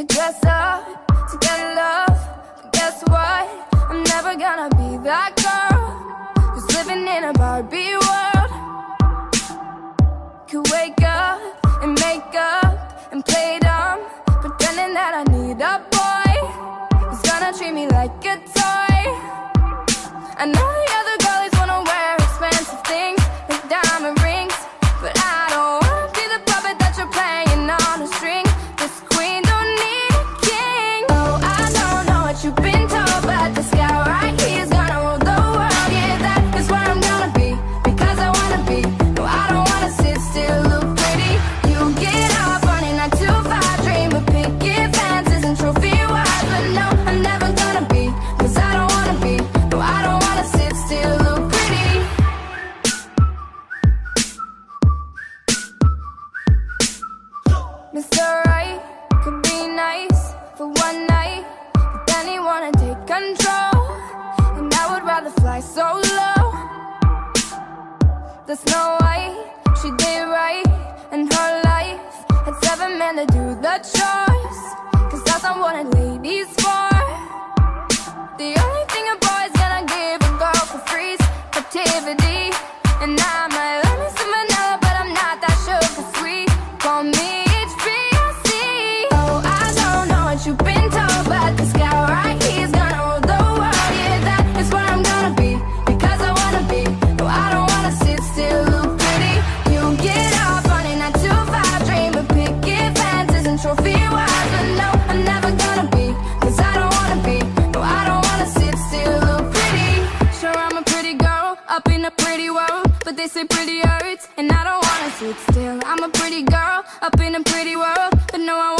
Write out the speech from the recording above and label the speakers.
Speaker 1: could dress up to get love, but guess what? I'm never gonna be that girl who's living in a Barbie world. Could wake up and make up and play dumb, pretending that I need a boy who's gonna treat me like a toy. I know Mr. Right could be nice for one night, but then he wanna take control, and I would rather fly solo. The Snow White, she did right in her life, had seven men to do the choice, cause that's not what a they say pretty hurts, and I don't wanna sit still. I'm a pretty girl up in a pretty world, but no, I